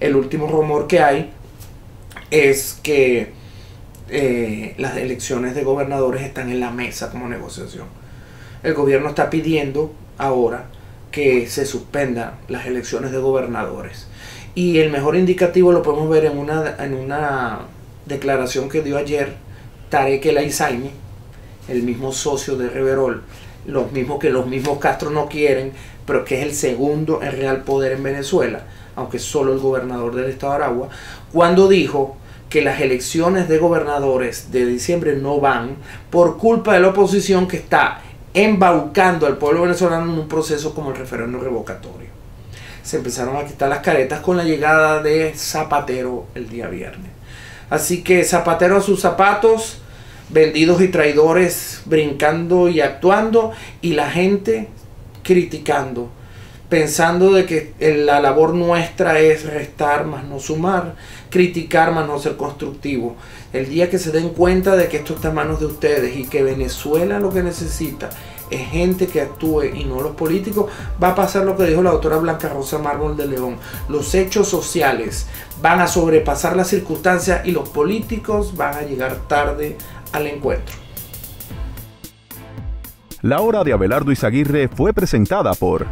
el último rumor que hay es que eh, las elecciones de gobernadores están en la mesa como negociación. El gobierno está pidiendo ahora que se suspendan las elecciones de gobernadores. Y el mejor indicativo lo podemos ver en una, en una declaración que dio ayer Tarek El el mismo socio de Reverol, los mismos que los mismos Castro no quieren, pero que es el segundo en real poder en Venezuela, aunque solo el gobernador del estado de Aragua, cuando dijo que las elecciones de gobernadores de diciembre no van por culpa de la oposición que está embaucando al pueblo venezolano en un proceso como el referéndum revocatorio. Se empezaron a quitar las caretas con la llegada de Zapatero el día viernes. Así que Zapatero a sus zapatos, vendidos y traidores brincando y actuando y la gente criticando, pensando de que la labor nuestra es restar más no sumar, criticar más no ser constructivo. El día que se den cuenta de que esto está en manos de ustedes y que Venezuela lo que necesita es gente que actúe y no los políticos, va a pasar lo que dijo la doctora Blanca Rosa Mármol de León. Los hechos sociales van a sobrepasar las circunstancias y los políticos van a llegar tarde al encuentro. La hora de Abelardo Izaguirre fue presentada por